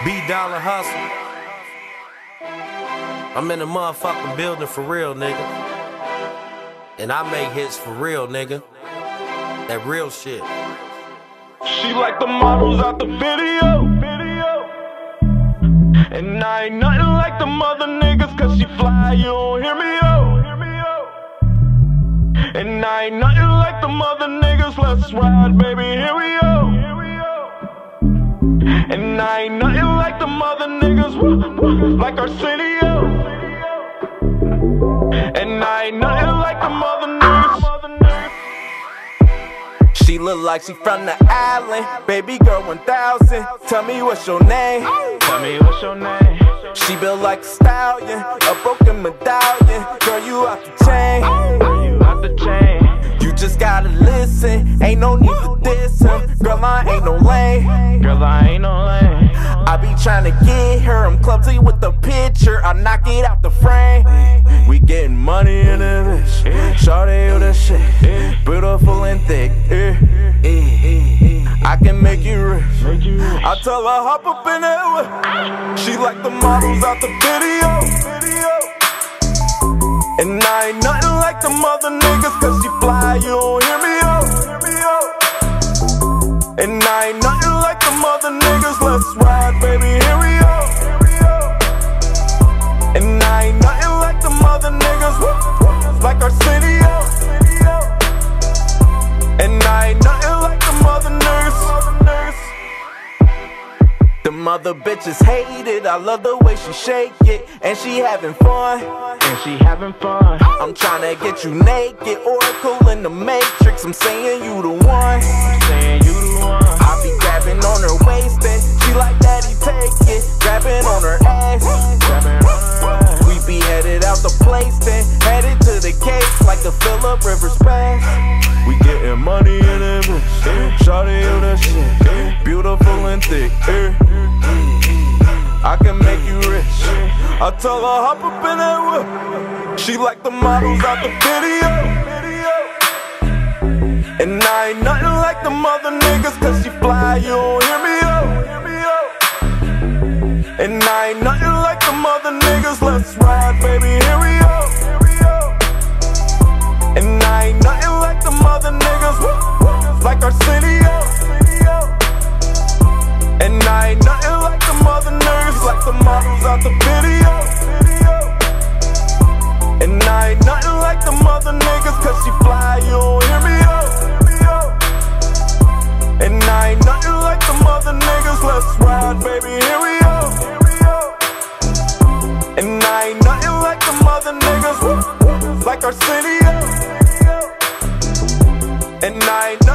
BDollaHustle. I'm in the motherfucking building for real, nigga. And I make hits for real, nigga. That real shit. She like the models out the video. And I ain't nothing like the mother niggas, cause she fly, you don't hear me, yo. And I ain't nothing like the mother niggas, let's ride, baby, here we go. Like Arsenio. And I ain't nothing like the mother niggas. She look like she from the island. Baby girl 1000. Tell me what's your name. Tell me what's your name? She built like a stallion. A broken medallion. Girl, you out the chain. You out the chain. You just gotta listen. Ain't no need Girl, I ain't no lame. Girl, I ain't no lame. I be tryna get her. I'm clumsy with the picture. I knock it out the frame. We getting money in this bitch. Shawty, you the shit. Beautiful and thick. I can make you rich. Make you rich. I tell her hop up in that. She like the models out the video. And I ain't nothing like the mother niggas, cause she fly, you don't hear me. And I ain't nothing like the mother niggas, let's ride, baby, here we go. And I ain't nothing like the mother niggas, like Arsenio. And I ain't nothing like the mother. The mother bitches hate it. I love the way she shake it, and she having fun. And she having fun. I'm tryna get you naked, Oracle in the Matrix. I'm saying you the one. Saying you the place, then headed to the gates like the Philip Rivers Pass. We getting money in it, Shawty, you the shit. Beautiful and thick. I can make you rich. I tell her hop up in that whip. She like the models out the video. And I ain't nothing like the mother niggas, cause she fly, you don't hear me, yo. And I ain't nothing like the out the video. And I ain't nothing like the mother niggas, cause she fly, you don't hear me, yo. And I ain't nothing like the mother niggas, let's ride, baby, here we go. And I ain't nothing like the mother niggas, like Arsenio. And I ain't